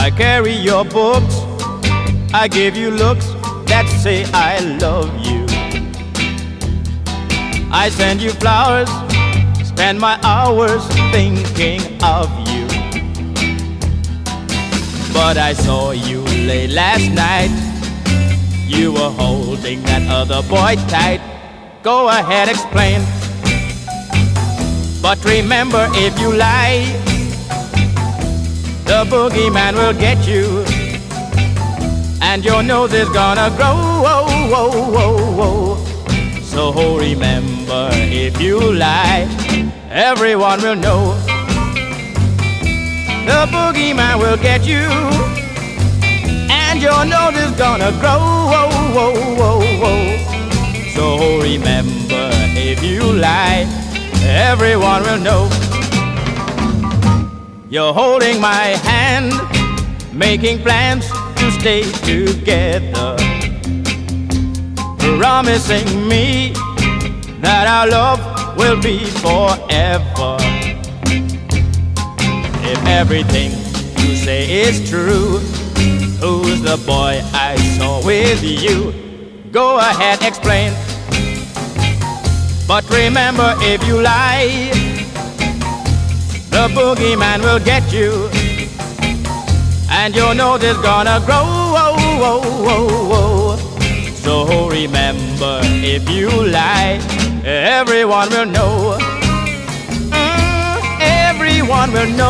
I carry your books, I give you looks that say I love you. I send you flowers, spend my hours thinking of you. But I saw you late last night. You were holding that other boy tight. Go ahead, explain. But remember, if you lie, the boogeyman will get you. And your nose is gonna grow. Whoa, whoa, whoa, whoa. So remember, if you lie, everyone will know. The boogeyman will get you. And your nose is gonna grow. Whoa, whoa, whoa, whoa. So remember, if you lie, everyone will know. You're holding my hand, making plans to stay together. Promising me that our love will be forever. If everything you say is true, who's the boy I saw with you? Go ahead, explain. But remember, if you lie, the boogeyman will get you. And your nose is gonna grow. Whoa, whoa, whoa, whoa. So remember, if you lie, everyone will know. Everyone will know.